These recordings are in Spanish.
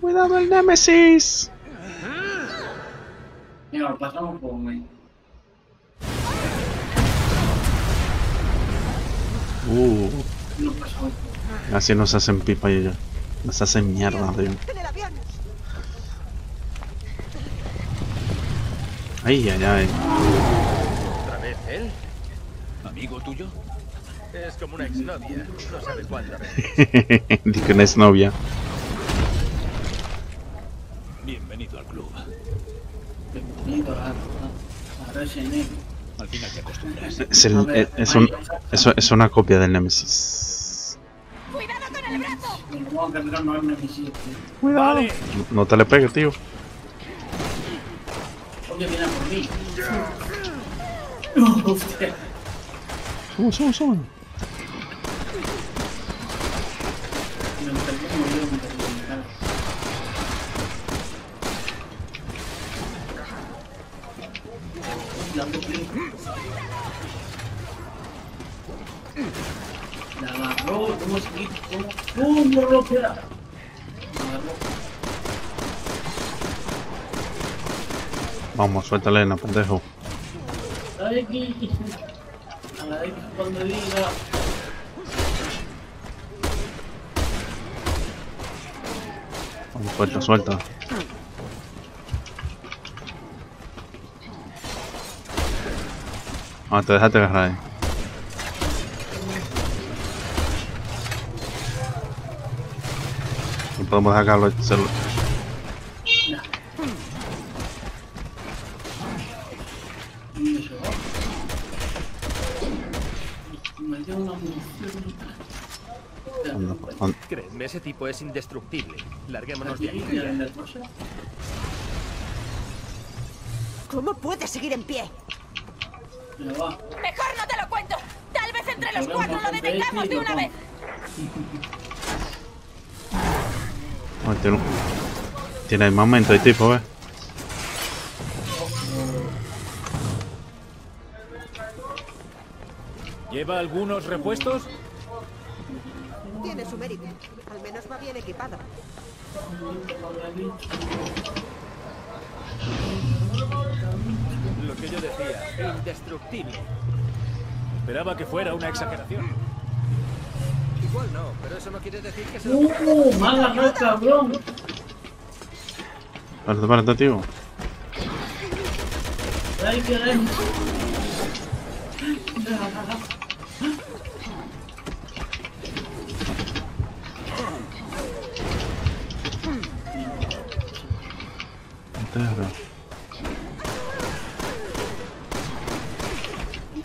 Cuidado el Nemesis. Mira, pasamos por mí. Uh, así nos hacen pipa y ellos. Nos hacen mierda, tío. Ay, ay, ay. ¿Otra vez él? ¿Amigo tuyo? Es como una exnovia. No sabe cuánta vez. Di que no es novia. Bienvenido al club. Bienvenido a, a, a Resident Evil. Al final te acostumbras. Es, el- es, es un, es, es una copia del Nemesis. ¡Cuidado con el brazo! Cargar no te le pegues, tío. Oye, viene por mí. Hostia. Sube, sube, sube. Me enteré como yo, me enteré como yo. La toqué. La agarró, ¿cómo se quita? ¿Cómo? ¿Cómo lo queda? La agarró. Vamos, suéltale, no, pendejo. La X. A la X cuando diga. Vamos, suelta, suelta. Ah, te dejaste agarrar ahí. No podemos lo... ¿Dónde se va? Me dio una. Créeme, ese tipo es indestructible. Larguémonos de Aquí. ¿Cómo puedes seguir en pie? Mejor no te lo cuento. Tal vez entre los cuatro lo y de una vez. Ah, tiene, un- tiene el momento el tipo, ¿ves? ¿Lleva algunos repuestos? Tiene su mérito. Al menos va bien equipado. Lo que yo decía, indestructible. Esperaba que fuera una exageración. Igual no, pero eso no quiere decir que se ¡Uh! ¡Me ha agarrado el cabrón! Espérate, espérate, tío. ¡Ay, qué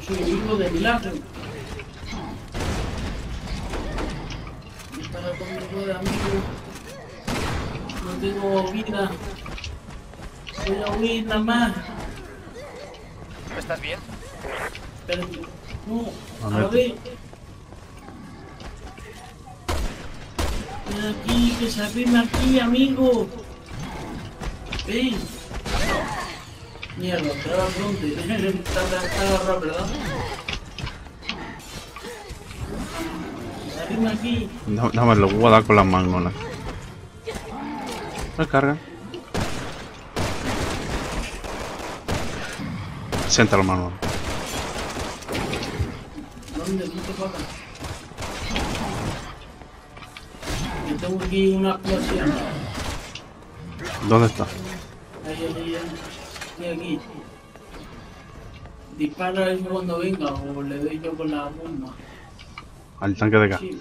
Soy hijo de milagro. Para conmigo de amigo. No tengo vida. Voy a huir nada más. ¿Estás bien? No, A a ver. Ven aquí, que se arrime aquí, amigo. Ven. Mierda, te va dónde. Está agarrado, ¿verdad? Se arrima aquí. Déjame, déjame, lo voy a dar con las manos. ¿no? Me carga. Siéntalo, Manuel. ¿Dónde? ¿Dónde te? Yo tengo aquí una explosión. ¿Dónde está? Ahí, ahí, ahí. Estoy aquí. Dispara eso cuando venga o le doy yo con la bomba. Al tanque de gas. Sí.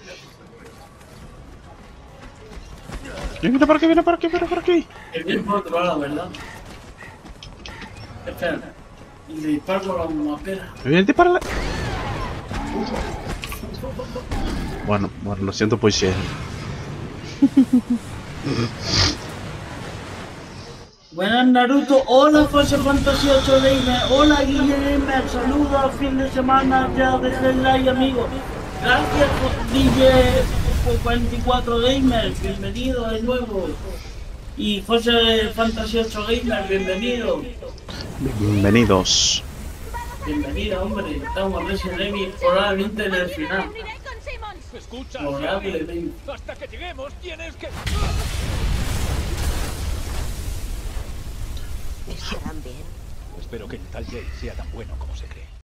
Viene por aquí, viene por aquí, viene por aquí. Viene por otro lado, ¿verdad? Espera. Y le disparo con la bomba, espera. Viene, dispárale. Bueno, bueno, lo siento, pues sí. Buenas Naruto, hola Fase Fantasy 8 Gamer, hola Guille Gamer, saludos, fin de semana, ya dejé el like amigo. Gracias Guille por 44 Gamer, bienvenido de nuevo. Y Fase Fantasy 8 Gamer, bienvenido. Bienvenidos. Bienvenido hombre, estamos en Resident Evil probablemente en el final. Escucha. Hasta que lleguemos tienes que... ¿Estarán bien? Espero que el tal Jay sea tan bueno como se cree.